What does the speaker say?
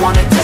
wanna